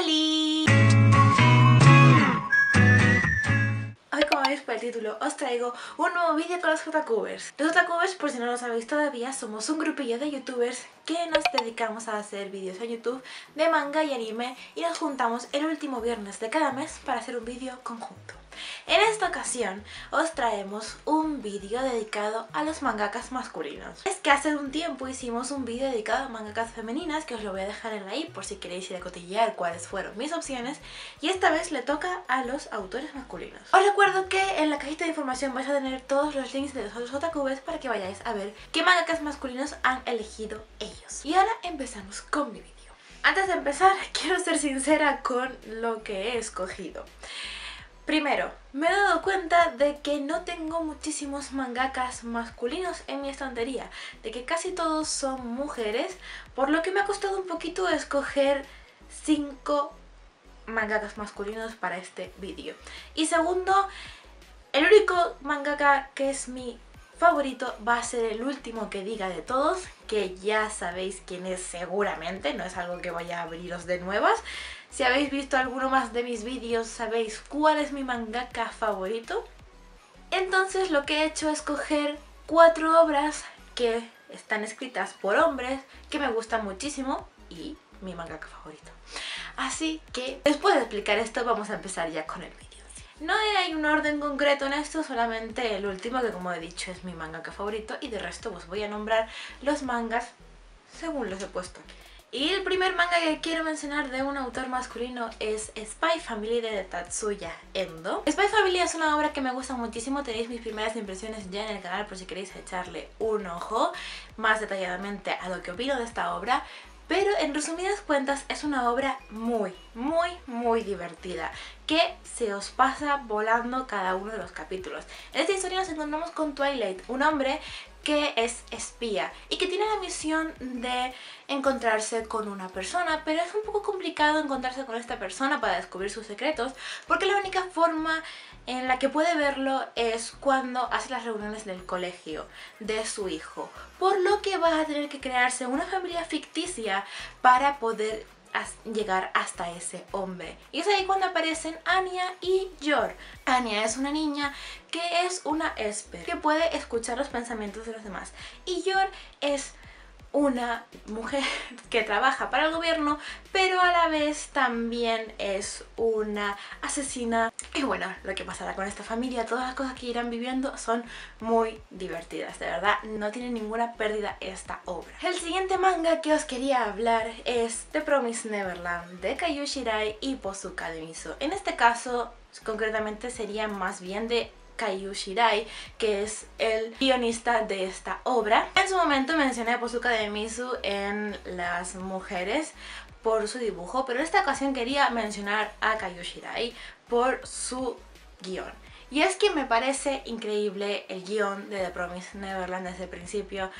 Hoy como veis por el título os traigo un nuevo vídeo con los Jcubers. Los Jcubers, por si no lo sabéis todavía, somos un grupillo de youtubers que nos dedicamos a hacer vídeos en YouTube de manga y anime y nos juntamos el último viernes de cada mes para hacer un vídeo conjunto. En esta ocasión os traemos un vídeo dedicado a los mangakas masculinos. Es que hace un tiempo hicimos un vídeo dedicado a mangakas femeninas que os lo voy a dejar en la i por si queréis ir a cotillear cuáles fueron mis opciones y esta vez le toca a los autores masculinos. Os recuerdo que en la cajita de información vais a tener todos los links de los otros otakubes para que vayáis a ver qué mangakas masculinos han elegido ellos. Y ahora empezamos con mi vídeo. Antes de empezar, quiero ser sincera con lo que he escogido. Primero, me he dado cuenta de que no tengo muchísimos mangakas masculinos en mi estantería, de que casi todos son mujeres, por lo que me ha costado un poquito escoger 5 mangakas masculinos para este vídeo. Y segundo, el único mangaka que es mi favorito va a ser el último que diga de todos, que ya sabéis quién es seguramente, no es algo que vaya a abriros de nuevas. Si habéis visto alguno más de mis vídeos sabéis cuál es mi mangaka favorito. Entonces lo que he hecho es coger cuatro obras que están escritas por hombres que me gustan muchísimo y mi mangaka favorito. Así que después de explicar esto vamos a empezar ya con el vídeo. No hay un orden concreto en esto, solamente el último que como he dicho es mi mangaka favorito y de resto os voy a nombrar los mangas según los he puesto aquí. Y el primer manga que quiero mencionar de un autor masculino es Spy Family de Tatsuya Endo. Spy Family es una obra que me gusta muchísimo, tenéis mis primeras impresiones ya en el canal por si queréis echarle un ojo más detalladamente a lo que opino de esta obra. Pero en resumidas cuentas es una obra muy, muy, muy divertida que se os pasa volando cada uno de los capítulos. En esta historia nos encontramos con Twilight, un hombre que es espía y que tiene la misión de encontrarse con una persona, pero es un poco complicado encontrarse con esta persona para descubrir sus secretos, porque la única forma en la que puede verlo es cuando hace las reuniones del colegio de su hijo, por lo que va a tener que crearse una familia ficticia para poder llegar hasta ese hombre. Y es ahí cuando aparecen Anya y Yor. Anya es una niña que es una esper, que puede escuchar los pensamientos de los demás. Y Yor es una mujer que trabaja para el gobierno, pero a la vez también es una asesina. Y bueno, lo que pasará con esta familia, todas las cosas que irán viviendo son muy divertidas, de verdad, no tiene ninguna pérdida esta obra. El siguiente manga que os quería hablar es The Promise Neverland de Kayu Shirai y Posuka de Miso. En este caso, concretamente sería más bien de Kaiju Shirai, que es el guionista de esta obra. En su momento mencioné a Posuka de Misu en Las Mujeres por su dibujo, pero en esta ocasión quería mencionar a Kaiju Shirai por su guion. Y es que me parece increíble el guion de The Promised Neverland desde el principio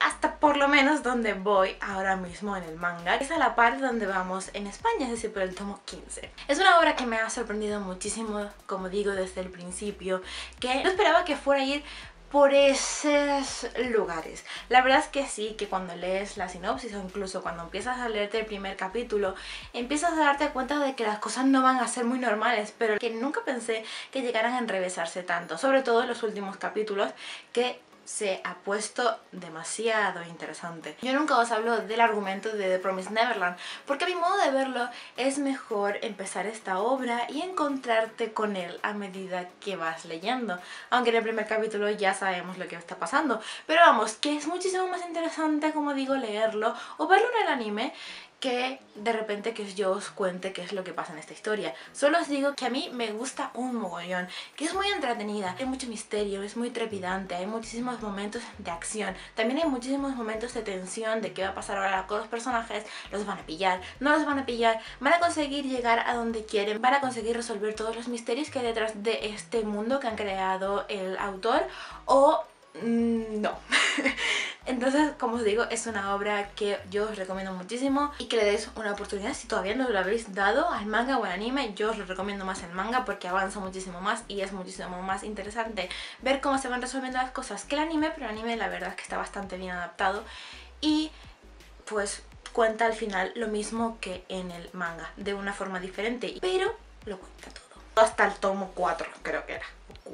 hasta por lo menos donde voy ahora mismo en el manga. Es a la parte donde vamos en España, es decir, por el tomo 15. Es una obra que me ha sorprendido muchísimo, como digo, desde el principio, que no esperaba que fuera a ir por esos lugares. La verdad es que sí, que cuando lees la sinopsis o incluso cuando empiezas a leerte el primer capítulo, empiezas a darte cuenta de que las cosas no van a ser muy normales, pero que nunca pensé que llegaran a enrevesarse tanto, sobre todo en los últimos capítulos, que se ha puesto demasiado interesante. Yo nunca os hablo del argumento de The Promised Neverland, porque a mi modo de verlo es mejor empezar esta obra y encontrarte con él a medida que vas leyendo. Aunque en el primer capítulo ya sabemos lo que está pasando. Pero vamos, que es muchísimo más interesante, como digo, leerlo o verlo en el anime que de repente que yo os cuente qué es lo que pasa en esta historia. Solo os digo que a mí me gusta un mogollón, que es muy entretenida, hay mucho misterio, es muy trepidante, hay muchísimos momentos de acción, también hay muchísimos momentos de tensión de qué va a pasar ahora con los personajes, los van a pillar, no los van a pillar, van a conseguir llegar a donde quieren, van a conseguir resolver todos los misterios que hay detrás de este mundo que han creado el autor o mm, no. Entonces, como os digo, es una obra que yo os recomiendo muchísimo y que le deis una oportunidad. Si todavía no lo habéis dado al manga o al anime, yo os lo recomiendo más el manga porque avanza muchísimo más y es muchísimo más interesante ver cómo se van resolviendo las cosas que el anime, pero el anime la verdad es que está bastante bien adaptado y pues cuenta al final lo mismo que en el manga, de una forma diferente, pero lo cuenta todo. Hasta el tomo 4 creo que era,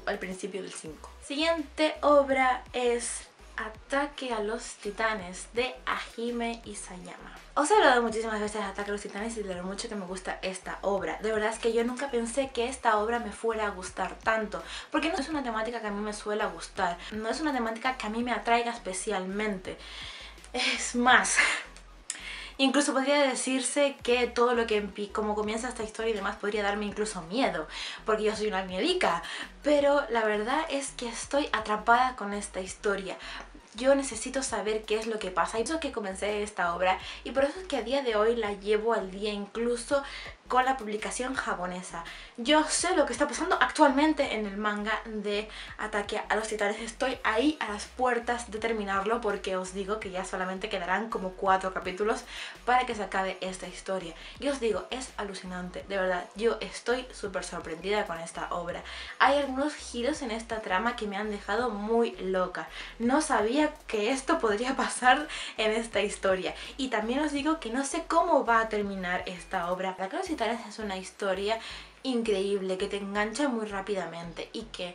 al principio del 5. Siguiente obra es Ataque a los Titanes de Ahime Isayama. Os he hablado muchísimas veces de Ataque a los Titanes y de lo mucho que me gusta esta obra. De verdad es que yo nunca pensé que esta obra me fuera a gustar tanto, porque no es una temática que a mí me suele gustar, no es una temática que a mí me atraiga especialmente. Es más, Incluso podría decirse que todo lo que, como comienza esta historia y demás, podría darme incluso miedo, porque yo soy una miedica. Pero la verdad es que estoy atrapada con esta historia yo necesito saber qué es lo que pasa. Y eso que comencé esta obra y por eso es que a día de hoy la llevo al día incluso con la publicación japonesa. Yo sé lo que está pasando actualmente en el manga de Ataque a los Titanes. Estoy ahí a las puertas de terminarlo porque os digo que ya solamente quedarán como cuatro capítulos para que se acabe esta historia. Y os digo, es alucinante, de verdad. Yo estoy súper sorprendida con esta obra. Hay algunos giros en esta trama que me han dejado muy loca. No sabía que esto podría pasar en esta historia. Y también os digo que no sé cómo va a terminar esta obra. Es una historia increíble que te engancha muy rápidamente y que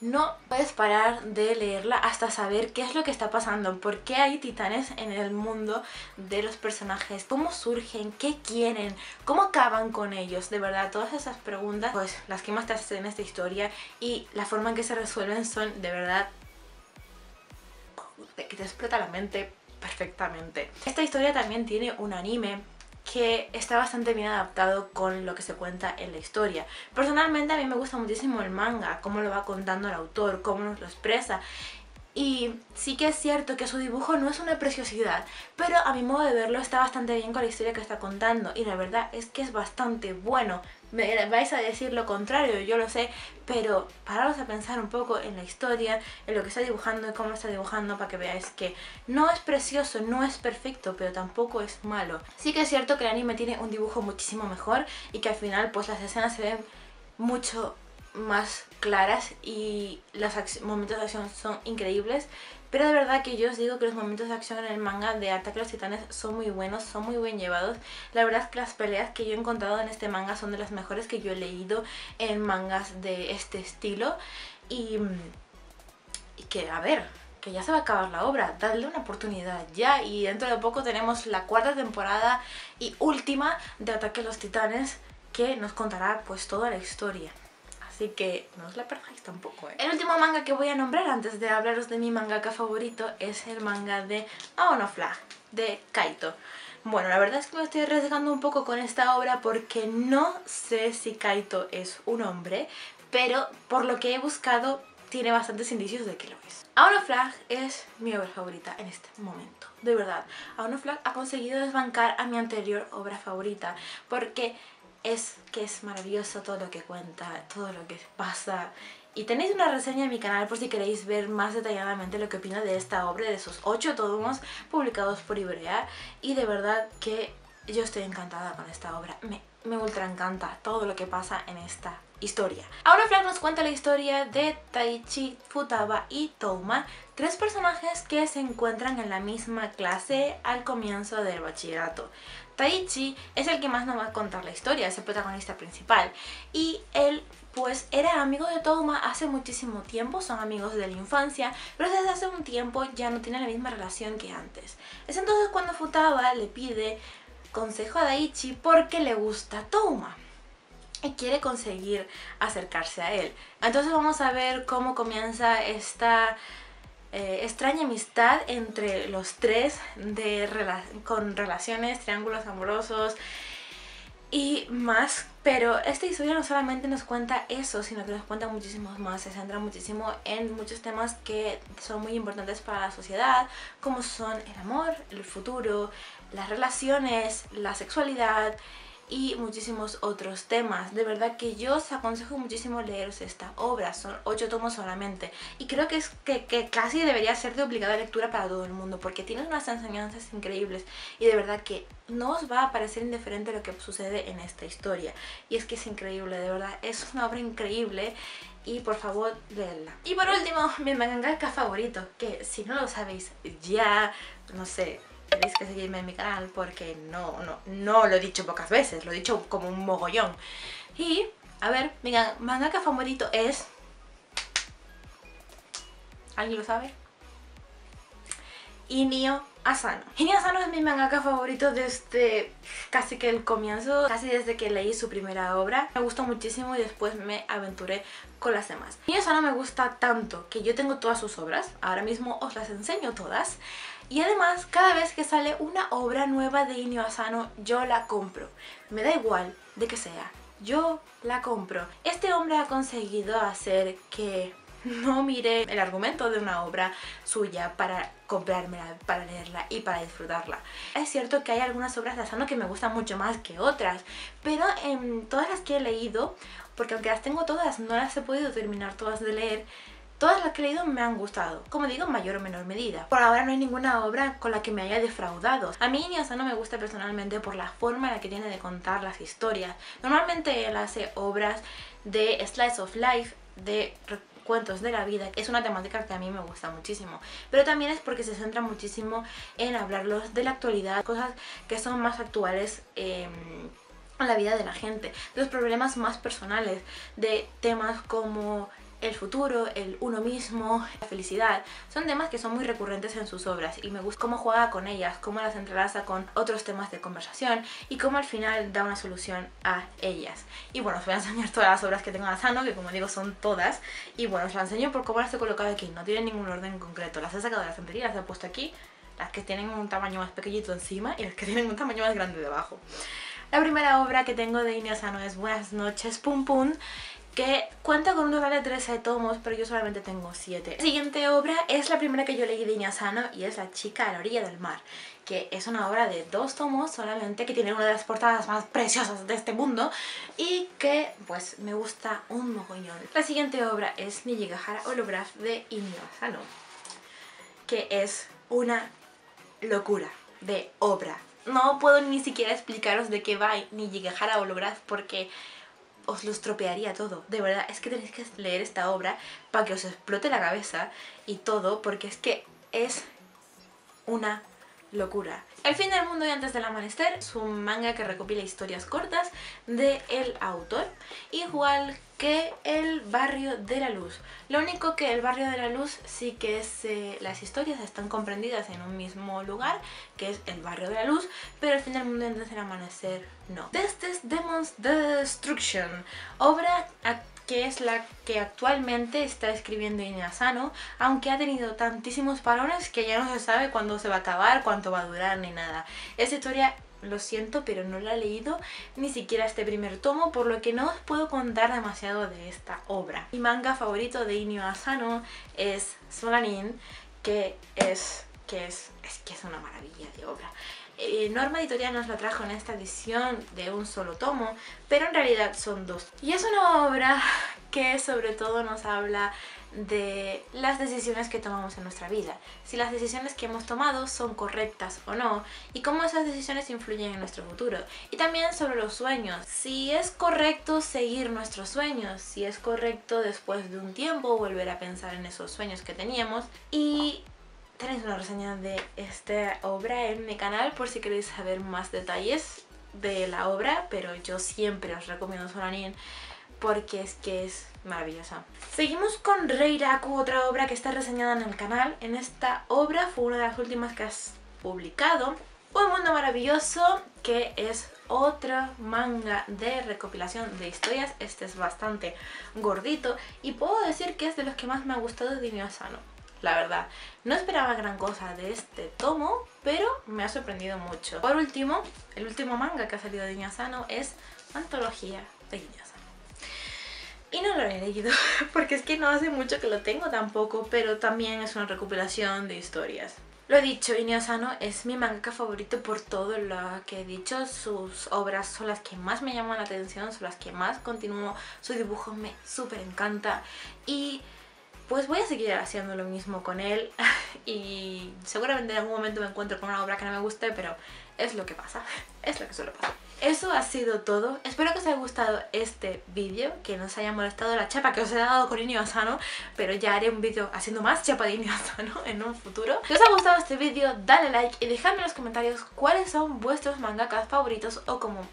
no puedes parar de leerla hasta saber qué es lo que está pasando, por qué hay titanes en el mundo de los personajes, cómo surgen, qué quieren, cómo acaban con ellos. De verdad, todas esas preguntas, pues las que más te hacen en esta historia y la forma en que se resuelven son de verdad que te explota la mente perfectamente. Esta historia también tiene un anime que está bastante bien adaptado con lo que se cuenta en la historia. Personalmente a mí me gusta muchísimo el manga, cómo lo va contando el autor, cómo nos lo expresa. Y sí que es cierto que su dibujo no es una preciosidad, pero a mi modo de verlo está bastante bien con la historia que está contando y la verdad es que es bastante bueno me vais a decir lo contrario, yo lo sé, pero pararos a pensar un poco en la historia, en lo que está dibujando y cómo lo está dibujando para que veáis que no es precioso, no es perfecto, pero tampoco es malo. Sí que es cierto que el anime tiene un dibujo muchísimo mejor y que al final pues las escenas se ven mucho más claras y los momentos de acción son increíbles pero de verdad que yo os digo que los momentos de acción en el manga de Ataque a los Titanes son muy buenos, son muy bien llevados. La verdad es que las peleas que yo he encontrado en este manga son de las mejores que yo he leído en mangas de este estilo. Y, que, a ver, que ya se va a acabar la obra, dadle una oportunidad ya y dentro de poco tenemos la cuarta temporada y última de Ataque a los Titanes que nos contará pues toda la historia. Así que no os la perdáis tampoco, ¿eh? El último manga que voy a nombrar antes de hablaros de mi mangaka favorito es el manga de Aono Flag, de Kaito. Bueno, la verdad es que me estoy arriesgando un poco con esta obra porque no sé si Kaito es un hombre, pero por lo que he buscado tiene bastantes indicios de que lo es. Aono Flag es mi obra favorita en este momento, de verdad. Aono Flag ha conseguido desbancar a mi anterior obra favorita porque es que es maravilloso todo lo que cuenta, todo lo que pasa. Y tenéis una reseña en mi canal por si queréis ver más detalladamente lo que opino de esta obra, de esos ocho tomos publicados por Ibrea. Y de verdad que yo estoy encantada con esta obra. Me, me ultra encanta todo lo que pasa en esta historia. Ahora Flag nos cuenta la historia de Taichi, Futaba y Touma, tres personajes que se encuentran en la misma clase al comienzo del bachillerato. Taichi es el que más nos va a contar la historia, es el protagonista principal. Y él pues era amigo de Touma hace muchísimo tiempo, son amigos de la infancia, pero desde hace un tiempo ya no tienen la misma relación que antes. Es entonces cuando Futaba le pide consejo a Daichi porque le gusta Touma y quiere conseguir acercarse a él. Entonces vamos a ver cómo comienza esta eh, extraña amistad entre los tres de con relaciones, triángulos amorosos y más. Pero esta historia no solamente nos cuenta eso, sino que nos cuenta muchísimos más. Se centra muchísimo en muchos temas que son muy importantes para la sociedad, como son el amor, el futuro, las relaciones, la sexualidad, y muchísimos otros temas. De verdad que yo os aconsejo muchísimo leeros esta obra, son ocho tomos solamente. Y creo que, es, que, que, casi debería ser de obligada lectura para todo el mundo, porque tiene unas enseñanzas increíbles y de verdad que no os va a parecer indiferente lo que sucede en esta historia. Y es que es increíble, de verdad, es una obra increíble y por favor leedla. Y por último, mi mangaka favorito, que si no lo sabéis ya, no sé, tenéis que seguirme en mi canal porque no, no, no lo he dicho pocas veces, lo he dicho como un mogollón. Y, a ver, mi mangaka favorito es... ¿Alguien lo sabe? Inio Asano. Inio Asano es mi mangaka favorito desde casi que el comienzo, casi desde que leí su primera obra. Me gustó muchísimo y después me aventuré con las demás. Inio Asano me gusta tanto que yo tengo todas sus obras, ahora mismo os las enseño todas. Y además, cada vez que sale una obra nueva de Inio Asano, yo la compro. Me da igual de que sea, yo la compro. Este hombre ha conseguido hacer que no mire el argumento de una obra suya para comprármela, para leerla y para disfrutarla. Es cierto que hay algunas obras de Asano que me gustan mucho más que otras, pero en todas las que he leído, porque aunque las tengo todas, no las he podido terminar todas de leer, Todas las que he leído me han gustado, como digo, en mayor o menor medida. Por ahora no hay ninguna obra con la que me haya defraudado. A mí Asano me gusta personalmente por la forma en la que tiene de contar las historias. Normalmente él hace obras de slice of life, de cuentos de la vida. Es una temática que a mí me gusta muchísimo. Pero también es porque se centra muchísimo en hablarlos de la actualidad, cosas que son más actuales. Eh, en la vida de la gente, los problemas más personales, de temas como el futuro, el uno mismo, la felicidad, son temas que son muy recurrentes en sus obras y me gusta cómo juega con ellas, cómo las entrelaza con otros temas de conversación y cómo al final da una solución a ellas. Y bueno, os voy a enseñar todas las obras que tengo en Asano, que como digo son todas, y bueno, os las enseño por cómo las he colocado aquí, no tienen ningún orden concreto, las he sacado de la estantería, las he puesto aquí, las que tienen un tamaño más pequeñito encima y las que tienen un tamaño más grande debajo. La primera obra que tengo de Inio Asano es Buenas noches, Pum Pum que cuenta con un total de 13 tomos, pero yo solamente tengo 7. La siguiente obra es la primera que yo leí de Iñasano y es La chica a la orilla del mar, que es una obra de dos tomos solamente, que tiene una de las portadas más preciosas de este mundo y que pues me gusta un mogollón. La siguiente obra es Nijigahara Holograph de Iñasano, que es una locura de obra. No puedo ni siquiera explicaros de qué va Nijigahara Holograph porque os lo estropearía todo. De verdad, es que tenéis que leer esta obra para que os explote la cabeza y todo, porque es que es una locura. El fin del mundo y antes del amanecer es un manga que recopila historias cortas de el autor, igual que El barrio de la luz. Lo único que El barrio de la luz sí que es... Eh, las historias están comprendidas en un mismo lugar, que es El barrio de la luz, pero El fin del mundo y antes del amanecer no. Este es Demon's Destruction, obra que es la que actualmente está escribiendo Asano, aunque ha tenido tantísimos parones que ya no se sabe cuándo se va a acabar, cuánto va a durar ni nada. Esta historia lo siento, pero no la he leído ni siquiera este primer tomo, por lo que no os puedo contar demasiado de esta obra. Mi manga favorito de Inio Asano es Solanin, que es, que es que es una maravilla de obra. Eh, Norma Editorial nos la trajo en esta edición de un solo tomo, pero en realidad son dos. Y es una obra que sobre todo nos habla de las decisiones que tomamos en nuestra vida, si las decisiones que hemos tomado son correctas o no, y cómo esas decisiones influyen en nuestro futuro. Y también sobre los sueños, si es correcto seguir nuestros sueños, si es correcto después de un tiempo volver a pensar en esos sueños que teníamos, y tenéis una reseña de esta obra en mi canal por si queréis saber más detalles de la obra, pero yo siempre os recomiendo Solanin porque es que es maravillosa. Seguimos con Reiraku, otra obra que está reseñada en el canal. En esta obra fue una de las últimas que has publicado. Un mundo maravilloso que es otro manga de recopilación de historias. Este es bastante gordito y puedo decir que es de los que más me ha gustado de Asano la verdad. No esperaba gran cosa de este tomo, pero me ha sorprendido mucho. Por último, el último manga que ha salido de Iñazano es Antología de Iñazano. Y no lo he leído, porque es que no hace mucho que lo tengo tampoco, pero también es una recopilación de historias. Lo he dicho, Iñazano es mi manga favorito por todo lo que he dicho. Sus obras son las que más me llaman la atención, son las que más continúo. Su dibujo me súper encanta. Y pues voy a seguir haciendo lo mismo con él y seguramente en algún momento me encuentro con una obra que no me guste, pero es lo que pasa, es lo que suele pasar. eso ha sido todo. Espero que os haya gustado este vídeo, que no os haya molestado la chapa que os he dado con Inio Asano, pero ya haré un vídeo haciendo más chapa de Inio Asano en un futuro. Si os ha gustado este vídeo, dale like y dejadme en los comentarios cuáles son vuestros mangakas favoritos o como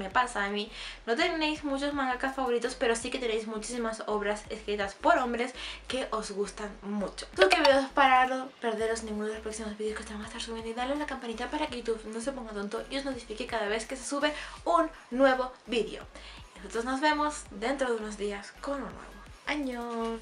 me pasa a mí, no tenéis muchos mangakas favoritos, pero sí que tenéis muchísimas obras escritas por hombres que os gustan mucho. Suscribiros para no perderos ninguno de los próximos vídeos que te van a estar subiendo y darle a la campanita para que YouTube no se ponga tonto y os notifique cada vez que se sube un nuevo vídeo. Nosotros nos vemos dentro de unos días con un nuevo año.